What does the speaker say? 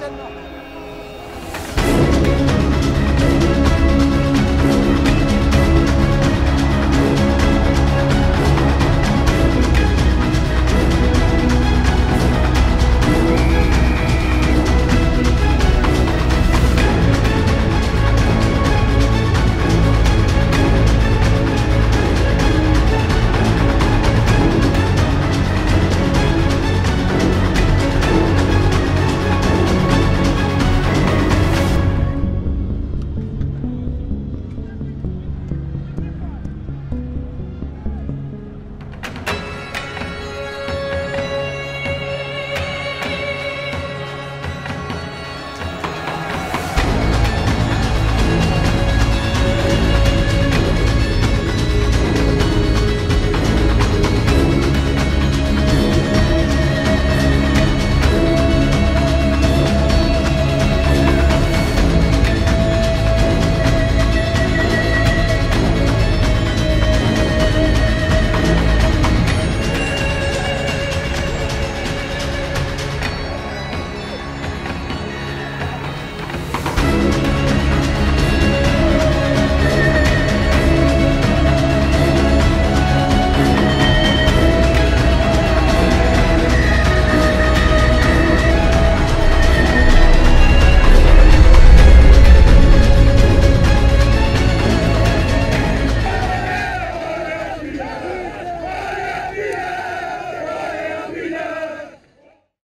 interno.